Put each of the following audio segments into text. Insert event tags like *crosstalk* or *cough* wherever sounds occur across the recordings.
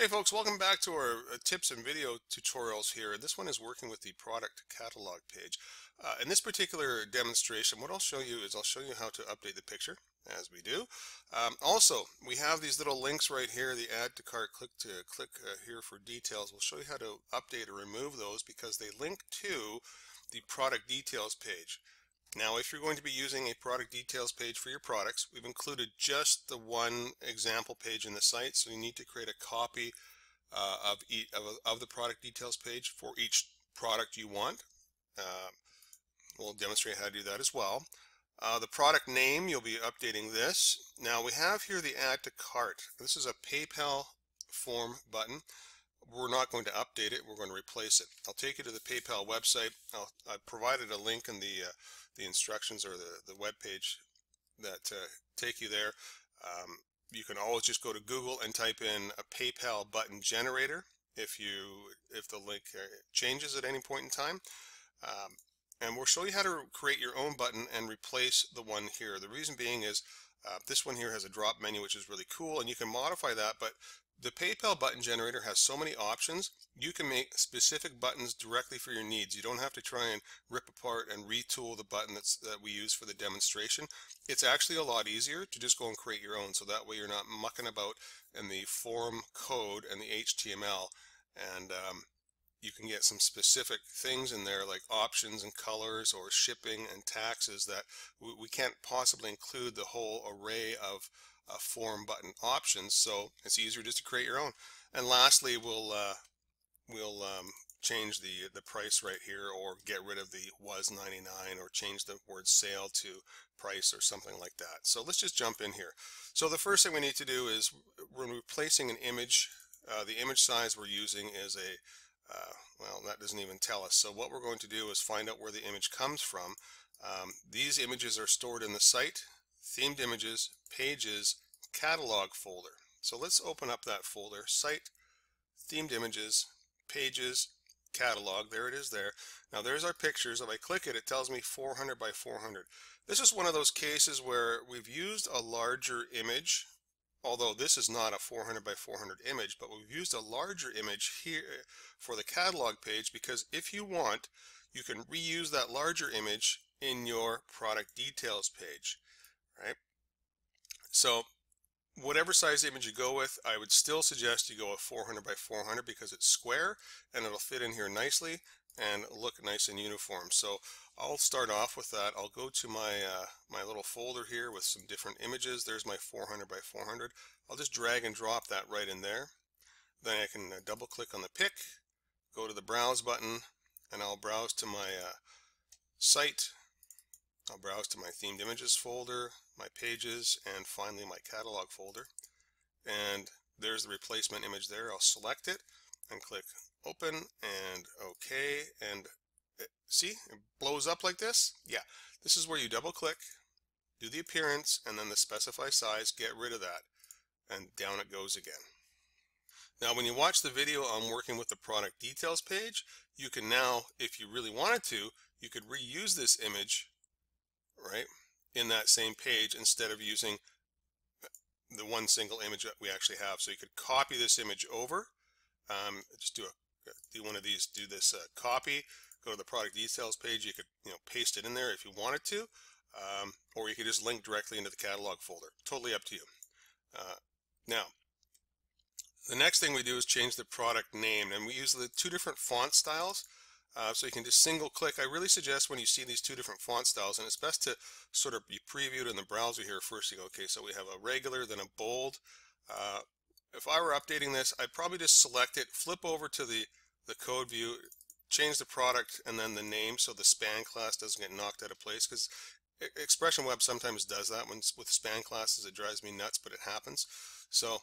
Hey folks, welcome back to our uh, tips and video tutorials here. This one is working with the product catalog page. Uh, in this particular demonstration, what I'll show you is I'll show you how to update the picture, as we do. Um, also, we have these little links right here, the add to cart, click to click uh, here for details. We'll show you how to update or remove those because they link to the product details page. Now, if you're going to be using a product details page for your products, we've included just the one example page in the site, so you need to create a copy uh, of, each, of, of, the product details page for each product you want. Uh, we'll demonstrate how to do that as well. Uh, the product name, you'll be updating this. Now we have here the add to cart. This is a PayPal form button. We're not going to update it, we're going to replace it. I'll take you to the PayPal website. i have provided a link in the uh, the instructions or the, the web page that uh, take you there. Um, you can always just go to Google and type in a PayPal button generator if you if the link uh, changes at any point in time. Um, and we'll show you how to create your own button and replace the one here. The reason being is uh, this one here has a drop menu which is really cool and you can modify that but the PayPal button generator has so many options. You can make specific buttons directly for your needs. You don't have to try and rip apart and retool the button that's, that we use for the demonstration. It's actually a lot easier to just go and create your own. So that way you're not mucking about in the form code and the HTML. And um, you can get some specific things in there like options and colors or shipping and taxes that we, we can't possibly include the whole array of uh, form button options so it's easier just to create your own. And lastly we'll uh, we'll um, change the the price right here or get rid of the was 99 or change the word sale to price or something like that. So let's just jump in here. So the first thing we need to do is when we're replacing an image. Uh, the image size we're using is a uh, well that doesn't even tell us. So what we're going to do is find out where the image comes from. Um, these images are stored in the site. Themed images pages catalog folder. So let's open up that folder, site, themed images, pages, catalog. There it is there. Now there's our pictures. If I click it, it tells me 400 by 400. This is one of those cases where we've used a larger image, although this is not a 400 by 400 image, but we've used a larger image here for the catalog page because if you want, you can reuse that larger image in your product details page, right? So whatever size image you go with, I would still suggest you go with 400 by 400 because it's square and it'll fit in here nicely and look nice and uniform. So I'll start off with that. I'll go to my uh, my little folder here with some different images. There's my 400 by 400. I'll just drag and drop that right in there. Then I can uh, double click on the pick, go to the browse button, and I'll browse to my uh, site I'll browse to my themed images folder, my pages, and finally my catalog folder. And there's the replacement image there. I'll select it and click open and OK. And see, it blows up like this. Yeah, this is where you double click, do the appearance, and then the specify size, get rid of that. And down it goes again. Now when you watch the video on working with the product details page, you can now, if you really wanted to, you could reuse this image right, in that same page instead of using the one single image that we actually have. So you could copy this image over, um, just do a do one of these, do this uh, copy, go to the product details page. You could you know paste it in there if you wanted to, um, or you could just link directly into the catalog folder. Totally up to you. Uh, now, the next thing we do is change the product name, and we use the two different font styles. Uh, so you can just single click. I really suggest when you see these two different font styles, and it's best to sort of be previewed in the browser here first. You go, okay, so we have a regular, then a bold. Uh, if I were updating this, I'd probably just select it, flip over to the, the code view, change the product and then the name so the span class doesn't get knocked out of place because Expression Web sometimes does that when with span classes it drives me nuts but it happens so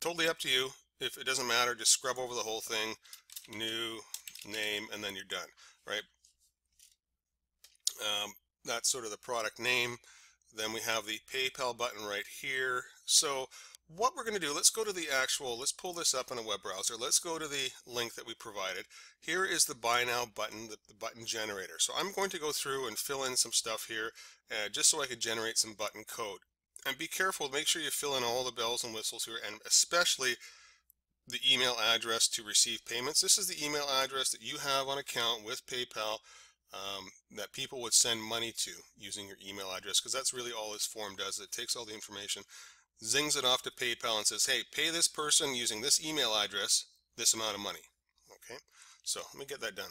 totally up to you if it doesn't matter just scrub over the whole thing new name, and then you're done, right? Um, that's sort of the product name. Then we have the PayPal button right here. So what we're going to do, let's go to the actual, let's pull this up in a web browser. Let's go to the link that we provided. Here is the Buy Now button, the, the button generator. So I'm going to go through and fill in some stuff here uh, just so I could generate some button code. And be careful, make sure you fill in all the bells and whistles here, and especially the email address to receive payments. This is the email address that you have on account with PayPal um, that people would send money to using your email address because that's really all this form does. It takes all the information, zings it off to PayPal and says, hey, pay this person using this email address this amount of money. Okay, so let me get that done.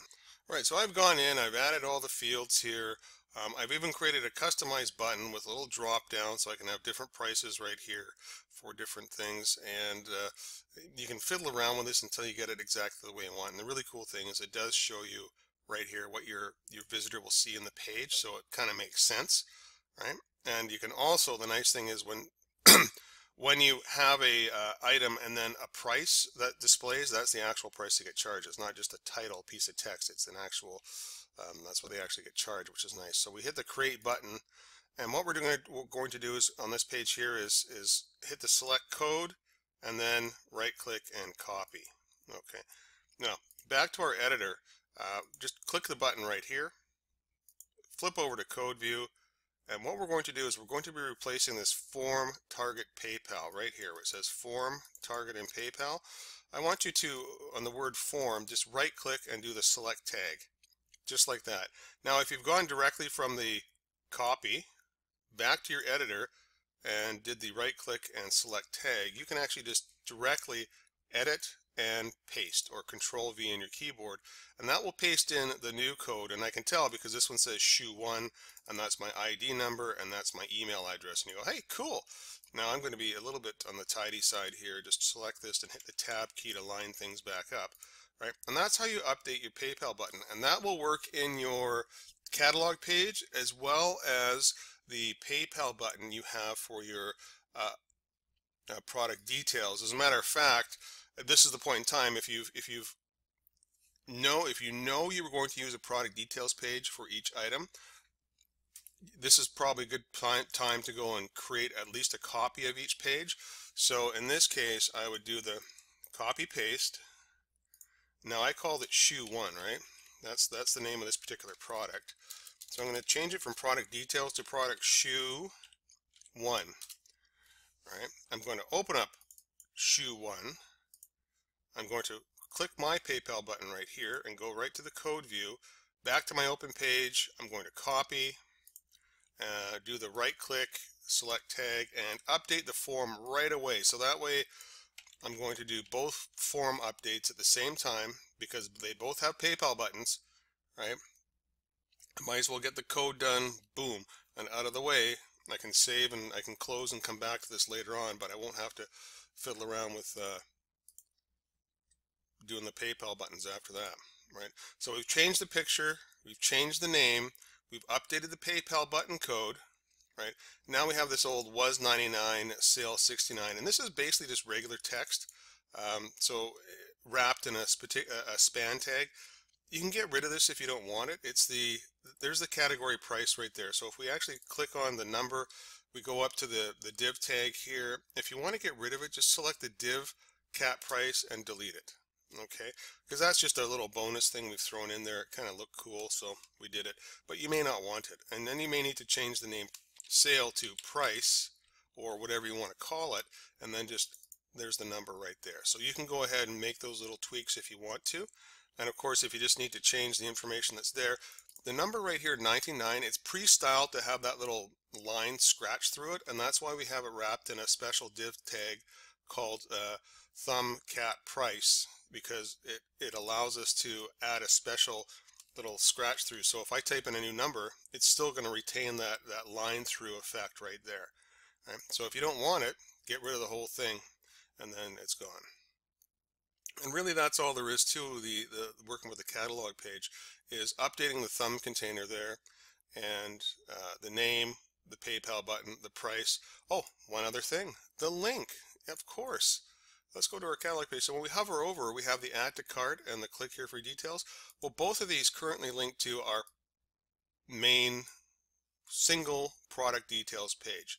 All right, so I've gone in, I've added all the fields here. Um, I've even created a customized button with a little drop down so I can have different prices right here for different things. And uh, you can fiddle around with this until you get it exactly the way you want. And the really cool thing is it does show you right here what your your visitor will see in the page so it kind of makes sense right? And you can also the nice thing is when *clears throat* when you have a uh, item and then a price that displays that's the actual price they get charged. It's not just a title piece of text. It's an actual um, that's what they actually get charged which is nice. So we hit the create button and what we're, doing, we're going to do is on this page here is is hit the select code and then right click and copy. Okay. Now back to our editor. Uh, just click the button right here, flip over to code view, and what we're going to do is we're going to be replacing this form target PayPal right here where it says form target and PayPal. I want you to, on the word form, just right click and do the select tag, just like that. Now if you've gone directly from the copy back to your editor and did the right click and select tag, you can actually just directly edit and paste or control V in your keyboard and that will paste in the new code. And I can tell because this one says shoe one and that's my ID number and that's my email address. And you go hey cool. Now I'm going to be a little bit on the tidy side here. Just select this and hit the tab key to line things back up right? And that's how you update your PayPal button and that will work in your catalog page as well as the PayPal button you have for your uh, uh, product details. As a matter of fact this is the point in time if you've if you've know if you know you were going to use a product details page for each item this is probably a good time to go and create at least a copy of each page. So in this case I would do the copy paste now I called it shoe one right that's that's the name of this particular product so I'm going to change it from product details to product shoe one right I'm going to open up shoe one I'm going to click my PayPal button right here and go right to the code view. Back to my open page, I'm going to copy, uh, do the right click, select tag, and update the form right away. So that way I'm going to do both form updates at the same time because they both have PayPal buttons, right? I might as well get the code done, boom, and out of the way. I can save and I can close and come back to this later on, but I won't have to fiddle around with uh, doing the PayPal buttons after that, right? So we've changed the picture, we've changed the name, we've updated the PayPal button code, right? Now we have this old was 99, sale 69, and this is basically just regular text. Um, so wrapped in a, a span tag. You can get rid of this if you don't want it. It's the there's the category price right there. So if we actually click on the number, we go up to the the div tag here. If you want to get rid of it, just select the div cat price and delete it okay because that's just a little bonus thing we've thrown in there it kind of looked cool so we did it but you may not want it and then you may need to change the name sale to price or whatever you want to call it and then just there's the number right there. So you can go ahead and make those little tweaks if you want to. And of course if you just need to change the information that's there the number right here 99 it's pre-styled to have that little line scratch through it and that's why we have it wrapped in a special div tag called uh, thumb cat price because it, it allows us to add a special little scratch through. So if I type in a new number, it's still going to retain that, that line through effect right there. Right? So if you don't want it, get rid of the whole thing and then it's gone. And really that's all there is to the, the working with the catalog page is updating the thumb container there and uh, the name, the PayPal button, the price. Oh, one other thing, the link, of course. Let's go to our catalog page. So when we hover over, we have the add to cart and the click here for details. Well, both of these currently link to our main single product details page.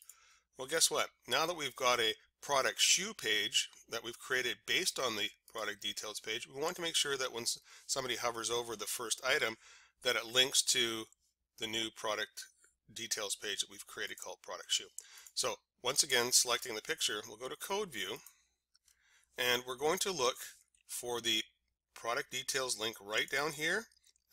Well, guess what? Now that we've got a product shoe page that we've created based on the product details page, we want to make sure that when somebody hovers over the first item, that it links to the new product details page that we've created called product shoe. So once again, selecting the picture, we'll go to code view and we're going to look for the product details link right down here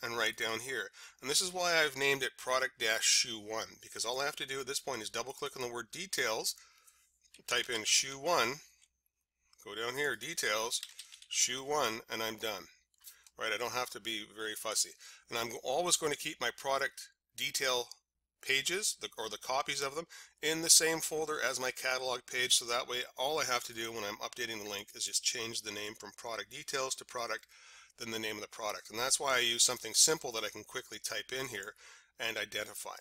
and right down here. And this is why I've named it product dash shoe one because all I have to do at this point is double click on the word details, type in shoe one, go down here, details, shoe one, and I'm done. Right, I don't have to be very fussy. And I'm always going to keep my product detail pages the, or the copies of them in the same folder as my catalog page. So that way all I have to do when I'm updating the link is just change the name from product details to product then the name of the product. And that's why I use something simple that I can quickly type in here and identify